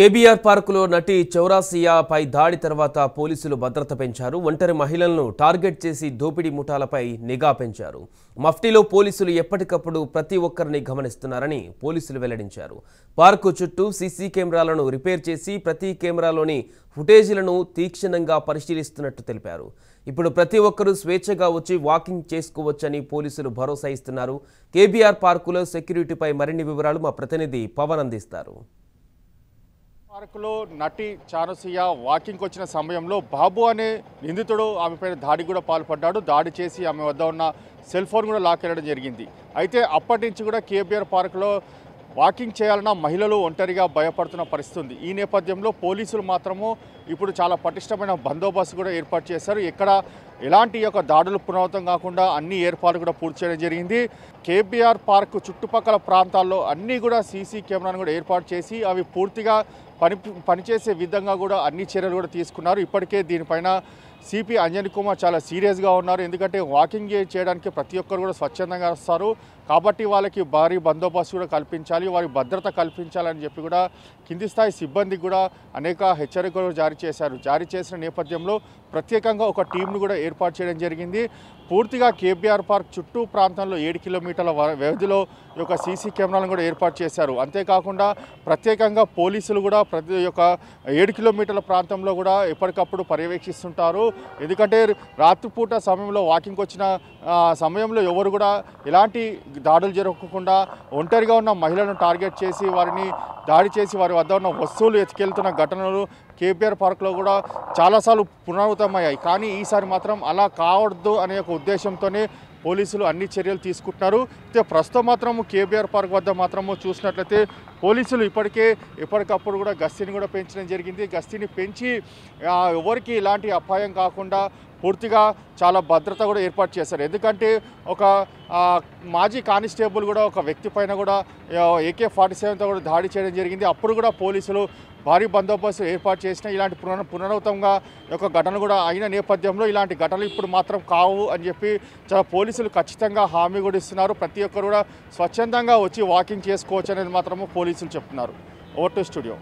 KBR పార్కులో నటి చౌరాసియాపై దాడి తర్వాత పోలీసులు భద్రత పెంచారు. ఒంటరి మహిళలను టార్గెట్ చేసి దోపిడీ ముఠాలపై నిఘా పెంచారు. మఫ్టీలో పోలీసులు ఎప్పటికప్పుడు ప్రతి ఒక్కరిని గమనిస్తున్నారని పోలీసులు వెల్లడించారు. పార్కు చుట్టూ సీసీ కెమెరాలను రిపేర్ చేసి ప్రతి కెమెరాలోని ఫుటేజీలను తీక్షణంగా పరిశీలిస్తున్నట్టు తెలిపారు. ఇప్పుడు ప్రతి ఒక్కరూ స్వేచ్ఛగా వచ్చి వాకింగ్ చేసుకోవచ్చని పోలీసులు భరోసా ఇస్తున్నారు. కేబీఆర్ పార్కులో సెక్యూరిటీపై మరిన్ని వివరాలు మా ప్రతినిధి పవన్ అందిస్తారు. పార్కులో నటి చానసీయ వాకింగ్కి వచ్చిన సమయంలో బాబు అనే నిందితుడు ఆమెపై దాడి కూడా పాల్పడ్డాడు. దాడి చేసి ఆమె వద్ద ఉన్న సెల్ ఫోన్ కూడా లాక్కెళ్ళడం జరిగింది. అయితే అప్పటి నుంచి కూడా కేబీఆర్ పార్కులో వాకింగ్ చేయాలన్న మహిళలు ఒంటరిగా భయపడుతున్న పరిస్థితి ఉంది. ఈ నేపథ్యంలో పోలీసులు మాత్రము ఇప్పుడు చాలా పటిష్టమైన బందోబస్తు కూడా ఏర్పాటు చేశారు. ఎక్కడ ఎలాంటి యొక్క దాడులు పునరావృతం కాకుండా అన్ని ఏర్పాట్లు కూడా పూర్తి చేయడం జరిగింది. కేబీఆర్ పార్క్ చుట్టుపక్కల ప్రాంతాల్లో అన్నీ కూడా సీసీ కెమెరాను కూడా ఏర్పాటు చేసి అవి పూర్తిగా పని పనిచేసే విధంగా కూడా అన్ని చర్యలు కూడా తీసుకున్నారు. ఇప్పటికే దీనిపైన సిపి అంజన్ కుమార్ చాలా సీరియస్గా ఉన్నారు. ఎందుకంటే వాకింగ్ చేయడానికి ప్రతి ఒక్కరు కూడా స్వచ్ఛందంగా వస్తారు. కాబట్టి వాళ్ళకి భారీ బందోబస్తు కూడా కల్పించాలి. వారి భద్రత కల్పించాలని చెప్పి కూడా కింది స్థాయి సిబ్బందికి కూడా అనేక హెచ్చరికలు జారీ చేశారు. జారీ చేసిన నేపథ్యంలో ప్రత్యేకంగా ఒక టీంను కూడా ఏర్పాటు చేయడం జరిగింది. పూర్తిగా కేబీఆర్ పార్క్ చుట్టూ ప్రాంతంలో ఏడు కిలోమీటర్ల వ- వ్యవధిలో ఈ యొక్క సీసీ కెమెరాలను కూడా ఏర్పాటు చేశారు. అంతేకాకుండా ప్రత్యేకంగా పోలీసులు కూడా ప్రతి యొక్క ఏడు కిలోమీటర్ల ప్రాంతంలో కూడా ఎప్పటికప్పుడు పర్యవేక్షిస్తుంటారు. ఎందుకంటే రాత్రిపూట సమయంలో వాకింగ్కి వచ్చిన సమయంలో ఎవరు కూడా ఎలాంటి దాడులు జరగకుండా ఒంటరిగా ఉన్న మహిళలను టార్గెట్ చేసి వారిని దాడి చేసి వారి వద్ద ఉన్న వస్తువులు ఎత్తుకెళ్తున్న ఘటనలు కేపీఆర్ పార్క్లో కూడా చాలాసార్లు పునరావృతమయ్యాయి. కానీ ఈసారి మాత్రం అలా కావద్దు అనే ఒక ఉద్దేశంతోనే పోలీసులు అన్ని చర్యలు తీసుకుంటున్నారు. అయితే ప్రస్తుతం మాత్రము కేబీఆర్ పార్క్ వద్ద మాత్రము చూసినట్లయితే పోలీసులు ఇప్పటికే ఎప్పటికప్పుడు కూడా గస్తీని కూడా పెంచడం జరిగింది. గస్తీని పెంచి ఎవరికి ఇలాంటి అపాయం కాకుండా పూర్తిగా చాలా భద్రత కూడా ఏర్పాటు చేశారు. ఎందుకంటే ఒక మాజీ కానిస్టేబుల్ కూడా ఒక వ్యక్తి పైన కూడా ఏకే ఫార్టీ సెవెన్తో కూడా దాడి చేయడం జరిగింది. అప్పుడు కూడా పోలీసులు భారీ బందోబస్తు ఏర్పాటు చేసిన ఇలాంటి పునర్ పునరావృతంగా ఒక ఘటన కూడా అయిన నేపథ్యంలో ఇలాంటి ఘటనలు ఇప్పుడు మాత్రం కావు అని చెప్పి చాలా పోలీసులు ఖచ్చితంగా హామీ కూడా ఇస్తున్నారు. ప్రతి ఒక్కరు కూడా స్వచ్ఛందంగా వచ్చి వాకింగ్ చేసుకోవచ్చు అనేది మాత్రము పోలీసులు చెప్తున్నారు. Over to studio.